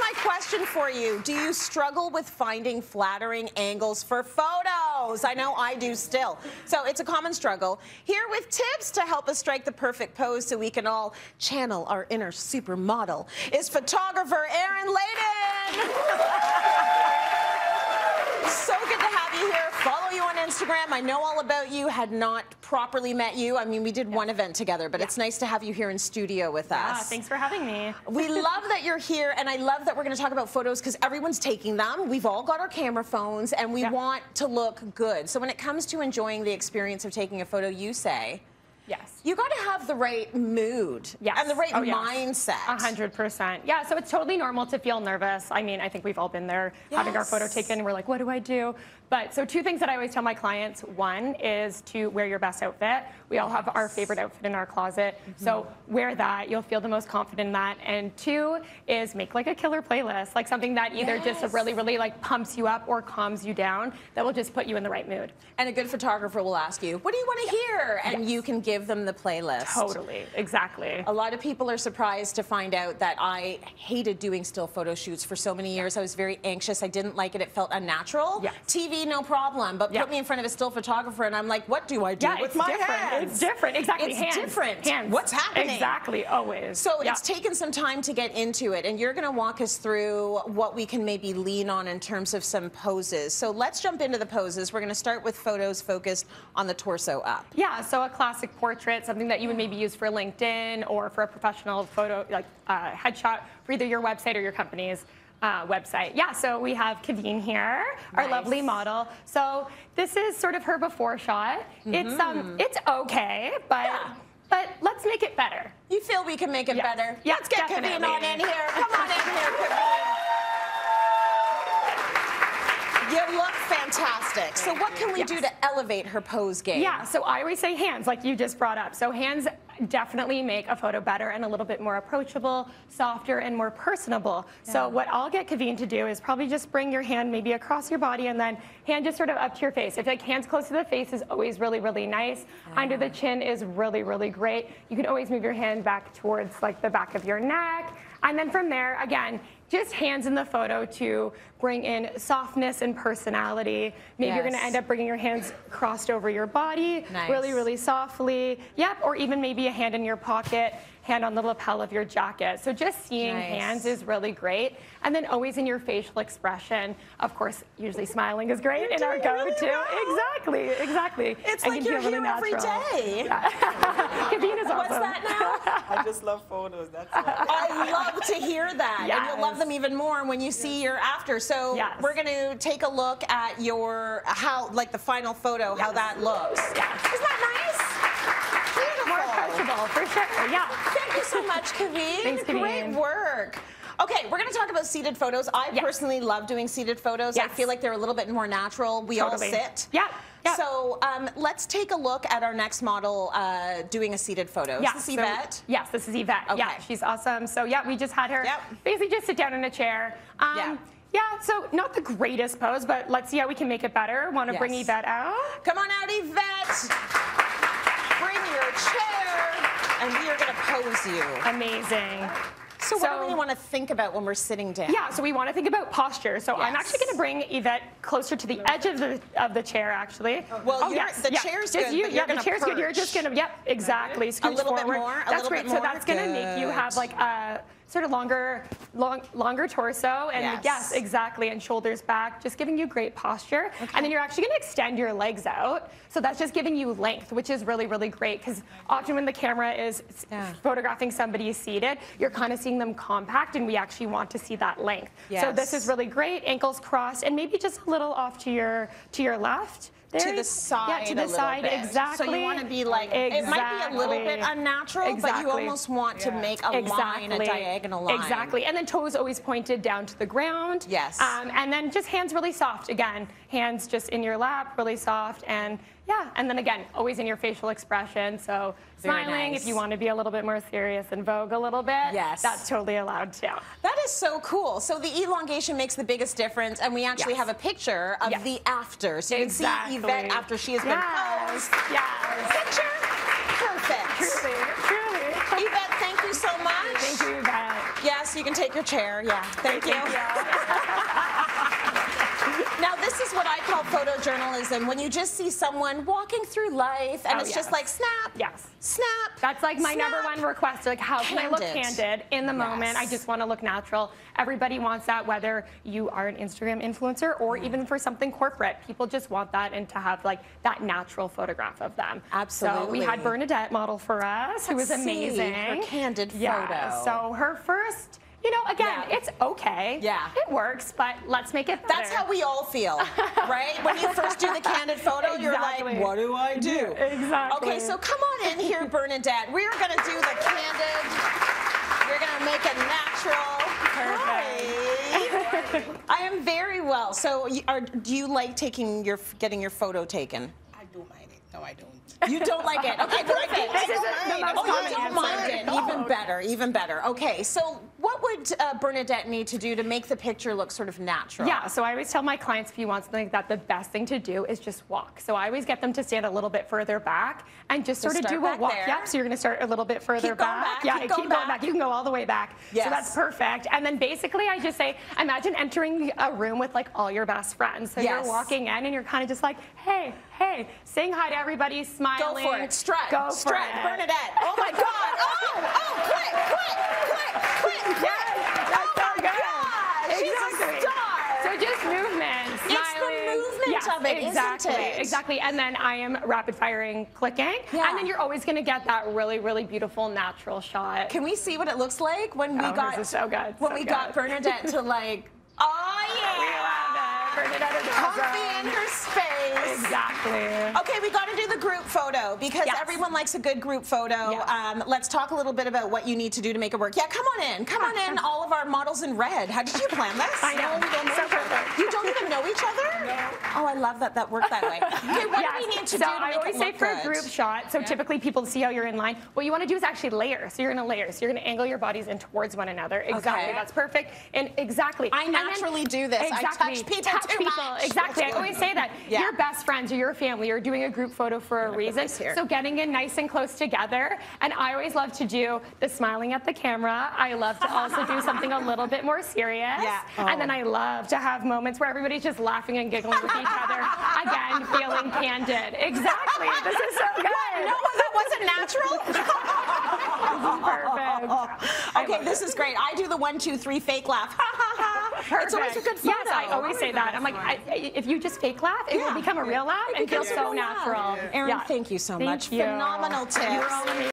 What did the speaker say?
my question for you. Do you struggle with finding flattering angles for photos? I know I do still. So it's a common struggle. Here with tips to help us strike the perfect pose so we can all channel our inner supermodel is photographer Erin Leydon. so good to have you here. Follow you on Instagram. I know all about you. Had not properly met you. I mean, we did one event together, but it's nice to have you here in studio with us. Yeah, thanks for having me. We love that you're here, and I love that we're going to talk about photos because everyone's taking them. We've all got our camera phones, and we Yeah. want to look good. So when it comes to enjoying the experience of taking a photo, you say Yes. you got to have the right mood Yes. and the right Oh, yes. mindset. A hundred percent. Yeah, so it's totally normal to feel nervous. I mean, I think we've all been there having our photo taken and we're like, what do I do? But so two things that I always tell my clients. One is to wear your best outfit. We all have our favorite outfit in our closet. Mm-hmm. So wear that. You'll feel the most confident in that. And two is make like a killer playlist, like something that either Yes. just really, really like pumps you up or calms you down that will just put you in the right mood. And a good photographer will ask you, "What do you want to hear?" And Yes. you can give them the playlist. Totally. Exactly. A lot of people are surprised to find out that I hated doing still photo shoots for so many years. I was very anxious. I didn't like it. It felt unnatural. Yes. TV, no problem. But put me in front of a still photographer and I'm like, what do I do Yeah, with it's my different. hands? It's different. Exactly. It's hands. different. Hands. What's happening? Exactly. Always. So Yeah. it's taken some time to get into it, and you're going to walk us through what we can maybe lean on in terms of some poses. So let's jump into the poses. We're going to start with photos focused on the torso up. Yeah, so a classic portrait, something that you would maybe use for LinkedIn or for a professional photo, like uh, headshot for either your website or your company's uh, website. Yeah, so we have Kaveen here, our lovely model. So this is sort of her before shot. It's um, it's okay, but Mm-hmm. Yeah. but let's make it better. You feel we can make it Yes. better? Yeah, Let's get Kaveen on in here. Fantastic. So what can we do to elevate her pose game? Yeah, so I always say hands, like you just brought up. So hands definitely make a photo better and a little bit more approachable, softer, and more personable. So what I'll get Kaveen to do is probably just bring your hand maybe across your body and then hand just sort of up to your face. I feel like hands close to the face is always really, really nice. Under the chin is really, really great. You can always move your hand back towards like the back of your neck. And then from there, again, just hands in the photo to bring in softness and personality. Maybe you're gonna end up bringing your hands crossed over your body, Nice. really, really softly. Yep, or even maybe a hand in your pocket, hand on the lapel of your jacket. So just seeing Nice. hands is really great. And then always in your facial expression. Of course, usually smiling is great in our doing really go-to. well. Exactly, exactly. It's And like can you're feel here really every natural. day. Kaveen is awesome. What's that now? I just love photos. That's all. I love to hear that. And you'll love them even more when you see your after. So Yes. we're going to take a look at your, how, like the final photo, how that looks. Yes. Isn't that nice? More for sure. Yeah. Thank you so much, Kaveen. Thanks, Great work. Okay, we're going to talk about seated photos. I Yes. personally love doing seated photos. I feel like they're a little bit more natural. We Totally. all sit. Yeah. Yeah. So um, let's take a look at our next model uh, doing a seated photo. Yeah, Is so- this Yvette? yes, this is Yvette. Yeah, Okay. she's awesome. So yeah, we just had her Yep. basically just sit down in a chair. Um, Yeah. Yeah, so not the greatest pose, but let's see how we can make it better. Want to bring Yvette out? Come on out, Yvette. Your chair, and we are going to pose you. Amazing. So, what do we want to think about when we're sitting down? Yeah, so we want to think about posture. So I'm actually going to bring Yvette closer to the edge of the of the chair, actually. Well, oh, yes, the yeah. chair's Just good, you, yeah, the chair's good. You're just gonna, yep, exactly. Scooch little bit forward. more, a That's little great. bit So that's gonna make you have like a sort of longer, long, longer torso, and Yes. yes. exactly, and shoulders back, just giving you great posture. And then you're actually gonna extend your legs out. So that's just giving you length, which is really, really great because often when the camera is Yeah. photographing somebody seated, you're kind of seeing them compact, and we actually want to see that length. So this is really great. Ankles crossed, and maybe just a little off to your to your left. There to you- the side Yeah, to the little side, bit. exactly. So you want to be like, it might be a little bit Exactly. unnatural, but you almost want to make a line, a diagonal line. Exactly. And then toes always pointed down to the ground. Yes. Um, and then just hands really soft. Again, hands just in your lap, really soft. And yeah, and then again, always in your facial expression. So Very smiling, nice. if you want to be a little bit more serious and vogue a little bit, Yes. that's totally allowed too. That is so cool. So the elongation makes the biggest difference, and we actually Yes. have a picture of Yes. the after. So you can see Yvette after she has been posed. Yes. Picture? Perfect. Truly, truly. Yvette, thank you so much. Thank you, Yvette. Yes, you can take your chair. Yeah, thank you. now, this is what I call photojournalism when you just see someone walking through life and Oh, it's just like snap, Yes. snap. That's like my number one request. Like, how can I look Candid. candid in the moment? I just want to look natural. Everybody wants that, whether you are an Instagram influencer or even for something corporate. People just want that and to have like that natural photograph of them. So we had Bernadette model for us, who was Let's amazing. her candid yeah. photo. So her first, you know, again, Yeah. it's okay. Yeah. It works, but let's make it better. That's how we all feel, right? When you first do the candid photo, you're like, what do I do? Exactly. Okay, so come on in here, Bernadette. We're going to do the candid. We're going to make it natural. Hi. I am very well. So, are, do you like taking your getting your photo taken? I do mind it. No, I don't. You don't like it. Okay, perfect. This is the most Oh, you common don't mind it. Even better, even better. Okay, so what would uh, Bernadette need to do to make the picture look sort of natural? Yeah, so I always tell my clients if you want something like that, the best thing to do is just walk. So I always get them to stand a little bit further back and just sort of do a walk. there. Yep, so you're gonna start a little bit further Keep going back. back, Yeah, keep keep going going back. back. You can go all the way back. Yes. So that's perfect. And then basically I just say, imagine entering a room with like all your best friends. So Yes. you're walking in and you're kind of just like, hey, hey, saying hi to everybody, smiling. Go for it. Strut. Go for Strut. it. Bernadette. Oh my God. Oh, oh, quick, quick, quick, quick, quick. Yes, that's oh so my good. God. She's Exactly. a star. So just movement, It's the smiling. Movement yes, of it, isn't exactly, it? Exactly. And then I am rapid firing clicking. Yeah. And then you're always going to get that really, really beautiful natural shot. Can we see what it looks like when we Oh, got so good, when so we good. got Bernadette to like, oh yeah, We love it. Bernadette comfy in her space. Exactly. Okay, we got to do the group photo because Yes. everyone likes a good group photo. Yes. Um, let's talk a little bit about what you need to do to make it work. Yeah, come on in. Come on in, all of our models in red. How did you plan this? I know. we don't know So each other. You don't even know each other? No. Oh, I love that that worked that way. Okay, what Yes. do we need to so do to I make always say for good? a group shot, so typically people see how you're in line. What you want to do is actually layer. So you're going to layer. So you're going to angle your bodies in towards one another. Exactly. Okay. That's perfect. And exactly. I And then- naturally do this. I Exactly. touch people Touch people. much. Exactly. I always say that. Yeah. Your best friends or your family are doing a group photo for a reason. here. So getting in nice and close together. And I always love to do the smiling at the camera. I love to also do something a little bit more serious. Yeah. And oh. then I love to have moments where everybody's just laughing and giggling with each other. Again, feeling candid. Exactly. This is so good. No, one that wasn't natural. Perfect. Okay, this is great. I do the one, two, three fake laugh. It's always a good photo. Yes, I always say that. I'm like, I, if you just fake laugh, it Yeah. will become a real laugh and feel so natural. Erin, Yeah. thank you so Thank much. you. Phenomenal tips. You're all amazing.